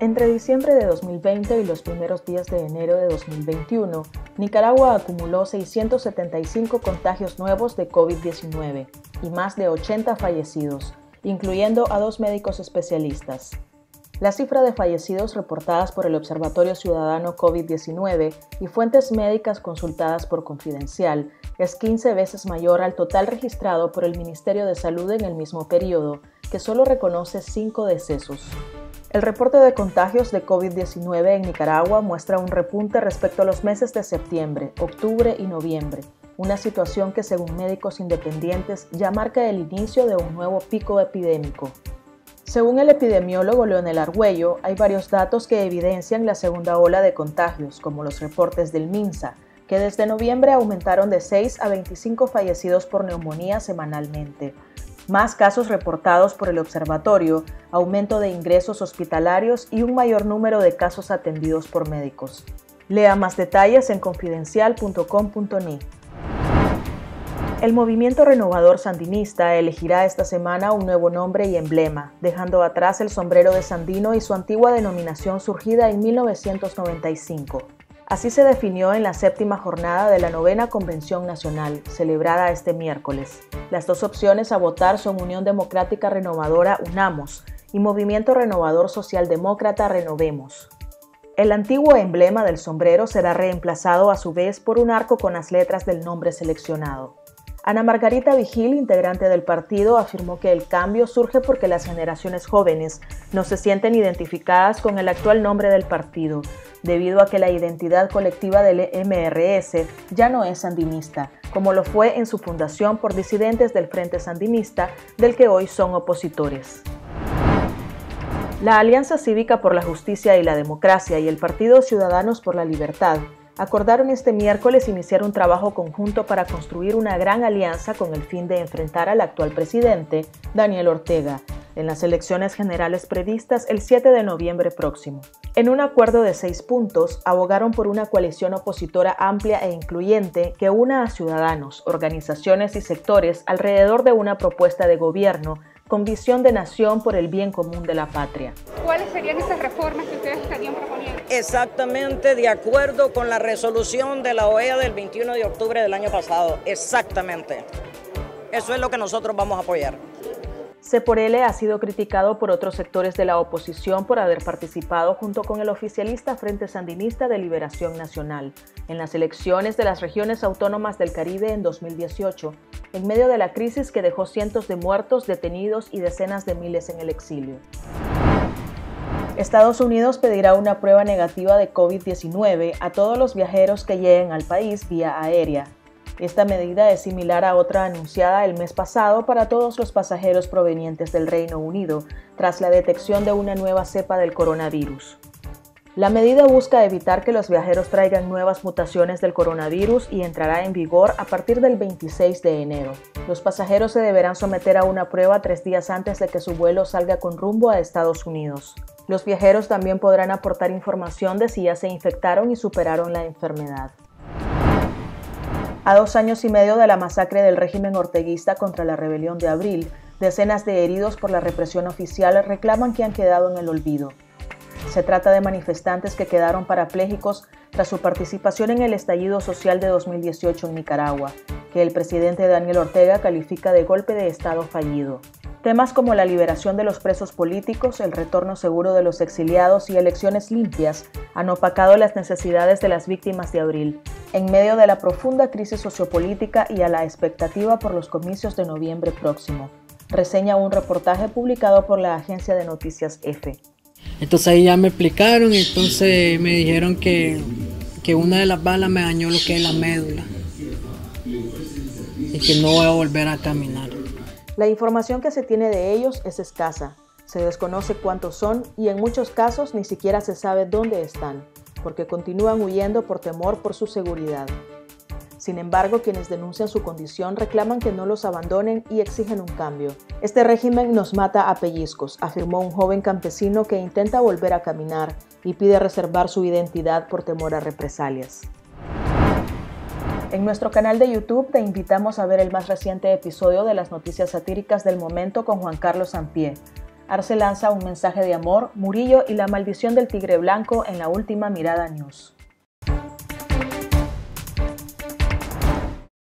Entre diciembre de 2020 y los primeros días de enero de 2021, Nicaragua acumuló 675 contagios nuevos de COVID-19 y más de 80 fallecidos, incluyendo a dos médicos especialistas. La cifra de fallecidos reportadas por el Observatorio Ciudadano COVID-19 y fuentes médicas consultadas por Confidencial es 15 veces mayor al total registrado por el Ministerio de Salud en el mismo periodo, que solo reconoce 5 decesos. El reporte de contagios de COVID-19 en Nicaragua muestra un repunte respecto a los meses de septiembre, octubre y noviembre, una situación que según médicos independientes ya marca el inicio de un nuevo pico epidémico. Según el epidemiólogo Leonel Argüello, hay varios datos que evidencian la segunda ola de contagios, como los reportes del MINSA, que desde noviembre aumentaron de 6 a 25 fallecidos por neumonía semanalmente, más casos reportados por el observatorio, aumento de ingresos hospitalarios y un mayor número de casos atendidos por médicos. Lea más detalles en confidencial.com.ni. El movimiento renovador sandinista elegirá esta semana un nuevo nombre y emblema, dejando atrás el sombrero de Sandino y su antigua denominación surgida en 1995. Así se definió en la séptima jornada de la novena Convención Nacional, celebrada este miércoles. Las dos opciones a votar son Unión Democrática Renovadora UNAMOS y Movimiento Renovador Socialdemócrata Renovemos. El antiguo emblema del sombrero será reemplazado a su vez por un arco con las letras del nombre seleccionado. Ana Margarita Vigil, integrante del partido, afirmó que el cambio surge porque las generaciones jóvenes no se sienten identificadas con el actual nombre del partido, debido a que la identidad colectiva del MRS ya no es sandinista, como lo fue en su fundación por disidentes del Frente Sandinista, del que hoy son opositores. La Alianza Cívica por la Justicia y la Democracia y el Partido Ciudadanos por la Libertad acordaron este miércoles iniciar un trabajo conjunto para construir una gran alianza con el fin de enfrentar al actual presidente, Daniel Ortega, en las elecciones generales previstas el 7 de noviembre próximo. En un acuerdo de seis puntos, abogaron por una coalición opositora amplia e incluyente que una a ciudadanos, organizaciones y sectores alrededor de una propuesta de gobierno con visión de nación por el bien común de la patria. ¿Cuáles serían esas reformas que ustedes estarían proponiendo? Exactamente de acuerdo con la resolución de la OEA del 21 de octubre del año pasado. Exactamente. Eso es lo que nosotros vamos a apoyar. L ha sido criticado por otros sectores de la oposición por haber participado junto con el oficialista Frente Sandinista de Liberación Nacional en las elecciones de las regiones autónomas del Caribe en 2018, en medio de la crisis que dejó cientos de muertos, detenidos y decenas de miles en el exilio. Estados Unidos pedirá una prueba negativa de COVID-19 a todos los viajeros que lleguen al país vía aérea, esta medida es similar a otra anunciada el mes pasado para todos los pasajeros provenientes del Reino Unido, tras la detección de una nueva cepa del coronavirus. La medida busca evitar que los viajeros traigan nuevas mutaciones del coronavirus y entrará en vigor a partir del 26 de enero. Los pasajeros se deberán someter a una prueba tres días antes de que su vuelo salga con rumbo a Estados Unidos. Los viajeros también podrán aportar información de si ya se infectaron y superaron la enfermedad. A dos años y medio de la masacre del régimen orteguista contra la rebelión de abril, decenas de heridos por la represión oficial reclaman que han quedado en el olvido. Se trata de manifestantes que quedaron parapléjicos tras su participación en el estallido social de 2018 en Nicaragua, que el presidente Daniel Ortega califica de golpe de Estado fallido. Temas como la liberación de los presos políticos, el retorno seguro de los exiliados y elecciones limpias han opacado las necesidades de las víctimas de abril, en medio de la profunda crisis sociopolítica y a la expectativa por los comicios de noviembre próximo. Reseña un reportaje publicado por la agencia de noticias EFE. Entonces ahí ya me explicaron, entonces me dijeron que, que una de las balas me dañó lo que es la médula y que no voy a volver a caminar. La información que se tiene de ellos es escasa. Se desconoce cuántos son y en muchos casos ni siquiera se sabe dónde están, porque continúan huyendo por temor por su seguridad. Sin embargo, quienes denuncian su condición reclaman que no los abandonen y exigen un cambio. Este régimen nos mata a pellizcos, afirmó un joven campesino que intenta volver a caminar y pide reservar su identidad por temor a represalias. En nuestro canal de YouTube te invitamos a ver el más reciente episodio de las noticias satíricas del momento con Juan Carlos Sampié. Arce lanza un mensaje de amor, Murillo y la maldición del tigre blanco en la última mirada news.